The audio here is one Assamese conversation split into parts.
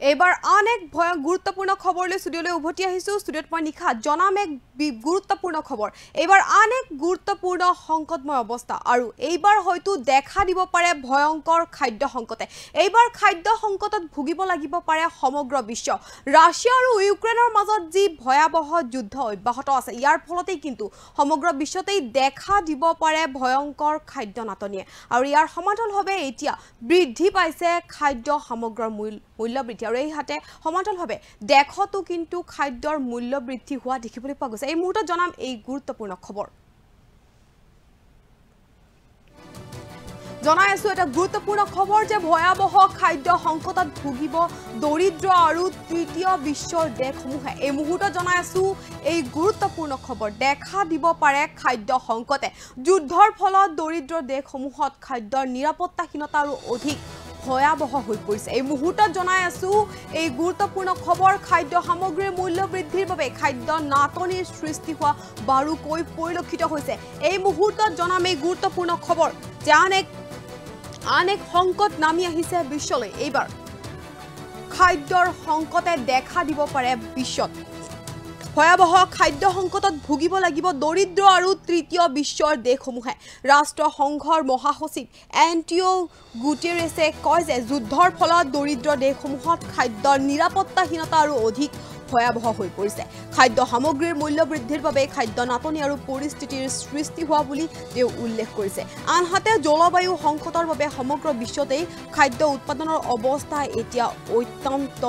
এইবাৰ আন এক ভয় গুৰুত্বপূৰ্ণ খবৰলৈ ষ্টুডিঅ'লৈ উভতি আহিছোঁ। ষ্টুডিঅ'ত মই নিশা জনাম এক গুৰুত্বপূৰ্ণ খবৰ। এইবাৰ আন এক গুৰুত্বপূৰ্ণ সংকটময় অৱস্থা আৰু এইবাৰ হয়তো দেখা দিব পাৰে ভয়ংকৰ খাদ্য সংকটে। এইবাৰ খাদ্য সংকটত ভুগিব লাগিব পাৰে সমগ্ৰ বিশ্ব। ৰাছিয়া আৰু ইউক্ৰেইনৰ মাজত যি ভয়াৱহ যুদ্ধ অব্যাহত আছে ইয়াৰ ফলতেই কিন্তু সমগ্ৰ বিশ্বতেই দেখা দিব পাৰে ভয়ংকৰ খাদ্য নাটনিয়ে। আৰু ইয়াৰ সমান্তৰালভাৱে এতিয়া। বৃদ্ধি পাইছে খাদ্য সামগ্ৰৰ মূল্য বৃদ্ধি আৰু এই হাতে সমান্তৰালভাৱে দেশতো কিন্তু খাদ্যৰ মূল্য বৃদ্ধি হোৱা দেখিবলৈ পোৱা গৈছে। এই মুহূৰ্তত জনাম এই গুৰুত্বপূৰ্ণ খবৰ। জনাই আছো এটা গুৰুত্বপূৰ্ণ খবৰ যে ভয়াৱহ খাদ্য সংকটত ভুগিব দৰিদ্ৰ আৰু তৃতীয় বিশ্বৰ দেশসমূহে। এই মুহূৰ্তত জনাই আছো এই গুৰুত্বপূৰ্ণ খবৰ। দেখা দিব পাৰে খাদ্য সংকটে। যুদ্ধৰ ফলত দৰিদ্ৰ দেশসমূহত খাদ্যৰ নিৰাপত্তাহীনতা আৰু অধিক ভয়াৱহ হৈ পৰিছে। এই মুহূৰ্তত জনাই আছো এই গুৰুত্বপূৰ্ণ খবৰ খাদ্য সামগ্ৰীৰ মূল্য বৃদ্ধিৰ বাবে খাদ্য নাটনিৰ সৃষ্টি হোৱা বাৰুকৈ পৰিলক্ষিত হৈছে। এই মুহূৰ্তত জনাম এই গুৰুত্বপূৰ্ণ খবৰ। যে আন এক আন এক সংকট নামি আহিছে বিশ্বলৈ। এইবাৰ খাদ্যৰ সংকটে দেখা দিব পাৰে বিশ্বত। ভয়াৱহ খাদ্য সংকটত ভুগিব লাগিব দৰিদ্ৰ আৰু তৃতীয় বিশ্বৰ দেশসমূহে। ৰাষ্ট্ৰসংঘৰ মহাসচিব এণ্টিঅ' গুটেৰেছে কয় যে যুদ্ধৰ ফলত দৰিদ্ৰ দেশসমূহত খাদ্যৰ নিৰাপত্তাহীনতা আৰু অধিক ভয়াৱহ হৈ পৰিছে। খাদ্য সামগ্ৰীৰ মূল্য বৃদ্ধিৰ বাবে খাদ্য নাটনি আৰু পৰিস্থিতিৰ সৃষ্টি হোৱা বুলি তেওঁ উল্লেখ কৰিছে। আনহাতে জলবায়ু সংকটৰ বাবে সমগ্ৰ বিশ্বতেই খাদ্য উৎপাদনৰ অৱস্থা এতিয়া অত্যন্ত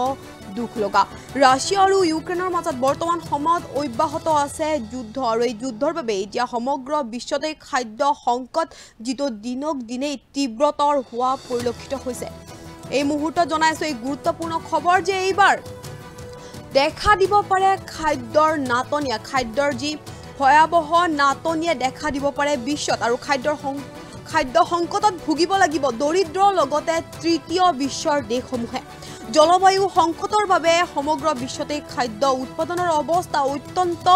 দুখ লগা। ৰাছিয়া আৰু ইউক্ৰেইনৰ মাজত বৰ্তমান সময়ত অব্যাহত আছে যুদ্ধ আৰু এই যুদ্ধৰ বাবে এতিয়া সমগ্ৰ বিশ্বতে খাদ্য সংকট যিটো দিনক দিনেই তীব্ৰতৰ হোৱা পৰিলক্ষিত হৈছে। এই মুহূৰ্তত জনাইছোঁ এই গুৰুত্বপূৰ্ণ খবৰ যে এইবাৰ দেখা দিব পাৰে খাদ্যৰ নাটনিয়ে খাদ্যৰ যি ভয়াৱহ নাটনিয়ে দেখা দিব পাৰে বিশ্বত আৰু খাদ্যৰ সং খাদ্য সংকটত ভুগিব লাগিব দৰিদ্ৰ লগতে তৃতীয় বিশ্বৰ দেশসমূহে। জলবায়ু সংকটৰ বাবে সমগ্ৰ বিশ্বতে খাদ্য উৎপাদনৰ অৱস্থা অত্যন্ত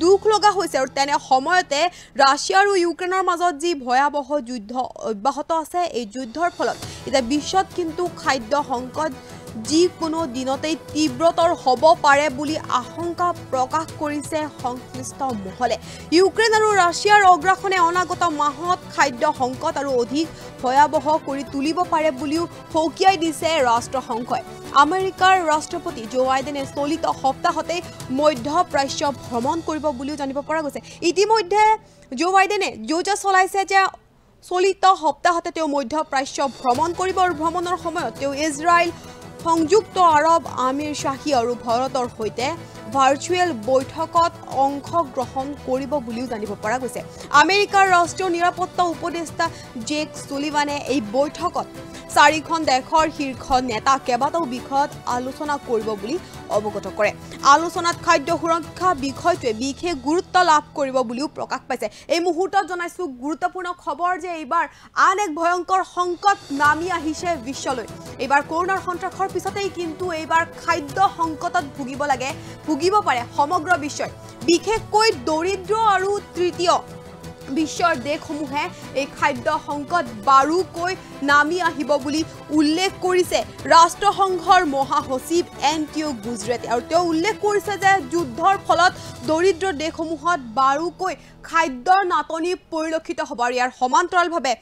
দুখ লগা হৈছে আৰু তেনে সময়তে ৰাছিয়া আৰু ইউক্ৰেইনৰ মাজত যি ভয়াৱহ যুদ্ধ অব্যাহত আছে এই যুদ্ধৰ ফলত এতিয়া বিশ্বত কিন্তু খাদ্য সংকট যিকোনো দিনতেই তীব্ৰতৰ হ'ব পাৰে বুলি আশংকা প্ৰকাশ কৰিছে সংশ্লিষ্ট মহলে। ইউক্ৰেইন আৰু ৰাছিয়াৰ অগ্ৰাসনে অনাগত মাহত খাদ্য সংকট আৰু অধিক ভয়াৱহ কৰি তুলিব পাৰে বুলিও সকীয়াই দিছে ৰাষ্ট্ৰসংঘই। আমেৰিকাৰ ৰাষ্ট্ৰপতি জো বাইডেনে চলিত সপ্তাহতে মধ্যপ্ৰাচ্য ভ্ৰমণ কৰিব বুলিও জানিব পৰা গৈছে। ইতিমধ্যে জো বাইডেনে যোজা চলাইছে যে চলিত সপ্তাহতে তেওঁ মধ্যপ্ৰাচ্য ভ্ৰমণ কৰিব আৰু ভ্ৰমণৰ সময়ত তেওঁ ইজৰাইল সংযুক্ত আৰৱ আমিৰ শ্বাহী আৰু ভাৰতৰ সৈতে ভাৰ্চুৱেল বৈঠকত অংশগ্ৰহণ কৰিব বুলিও জানিব পৰা গৈছে। আমেৰিকাৰ ৰাষ্ট্ৰীয় নিৰাপত্তা উপদেষ্টা জেক চুলিভানে এই বৈঠকত চাৰিখন দেশৰ শীৰ্ষ নেতা কেইবাটাও বিষয়ত আলোচনা কৰিব বুলি অৱগত কৰে। আলোচনাত খাদ্য সুৰক্ষা বিষয়টোৱে বিশেষ গুৰুত্ব লাভ কৰিব বুলিও প্ৰকাশ পাইছে। এই মুহূৰ্তত জনাইছোঁ গুৰুত্বপূৰ্ণ খবৰ যে এইবাৰ আন এক ভয়ংকৰ সংকট নামি আহিছে বিশ্বলৈ। এইবাৰ কৰোণাৰ সন্ত্ৰাসৰ পিছতেই কিন্তু এইবাৰ খাদ্য সংকটত ভুগিব লাগে। ভুগিব পাৰে সমগ্ৰ বিশ্বই। বিশেষকৈ দৰিদ্ৰ আৰু তৃতীয় বিশ্বৰ দেশসমূহে এই খাদ্য সংকট বাৰুকৈ নামি আহিব বুলি উল্লেখ কৰিছে ৰাষ্ট্ৰসংঘৰ মহাসচিব এণ্টিঅ' গুজৰাটে। আৰু তেওঁ উল্লেখ কৰিছে যে যুদ্ধৰ ফলত দৰিদ্ৰ দেশসমূহত বাৰুকৈ খাদ্যৰ নাটনি পৰিলক্ষিত হ'ব আৰু ইয়াৰ সমান্তৰালভাৱে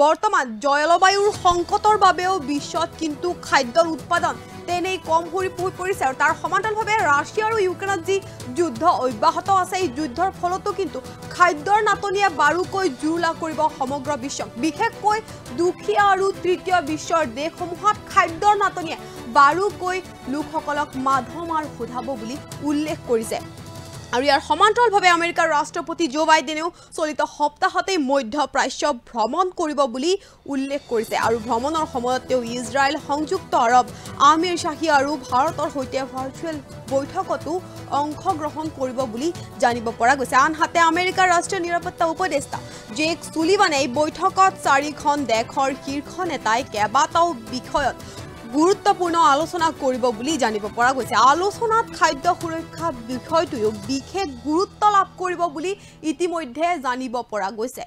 বৰ্তমান জলবায়ুৰ সংকটৰ বাবেও বিশ্বত কিন্তু খাদ্যৰ উৎপাদন তেনেই কম হৈ পৰিছে আৰু তাৰ সমান্তৰালভাৱে ৰাছিয়া আৰু ইউক্ৰেইনত যি যুদ্ধ অব্যাহত আছে এই যুদ্ধৰ ফলতো কিন্তু খাদ্যৰ নাটনিয়ে বাৰুকৈ জোৰ লাভ কৰিব সমগ্ৰ বিশ্বক। বিশেষকৈ দুখীয়া আৰু তৃতীয় বিশ্বৰ দেশসমূহত খাদ্যৰ নাটনিয়ে বাৰুকৈ লোকসকলক মাধমাৰ সোধাব বুলি উল্লেখ কৰিছে। আৰু ইয়াৰ সমান্তৰালভাৱে আমেৰিকাৰ ৰাষ্ট্ৰপতি জো বাইডেনেও চলিত সপ্তাহতেই মধ্যপ্ৰাচ্য ভ্ৰমণ কৰিব বুলি উল্লেখ কৰিছে। আৰু ভ্ৰমণৰ সময়ত তেওঁ ইজৰাইল সংযুক্ত আৰৱ আমিৰ শ্বাহী আৰু ভাৰতৰ সৈতে ভাৰ্চুৱেল বৈঠকতো অংশগ্ৰহণ কৰিব বুলি জানিব পৰা গৈছে। আনহাতে আমেৰিকাৰ ৰাষ্ট্ৰীয় নিৰাপত্তা উপদেষ্টা জেক চুলিভানে এই বৈঠকত চাৰিখন দেশৰ শীৰ্ষ নেতাই কেইবাটাও বিষয়ত গুৰুত্বপূৰ্ণ আলোচনা কৰিব বুলি জানিব পৰা গৈছে। আলোচনাত খাদ্য সুৰক্ষা বিষয়টোৱেও বিশেষ গুৰুত্ব লাভ কৰিব বুলি ইতিমধ্যে জানিব পৰা গৈছে।